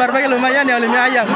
Gerobaknya lumayan ya, olehnya ayam.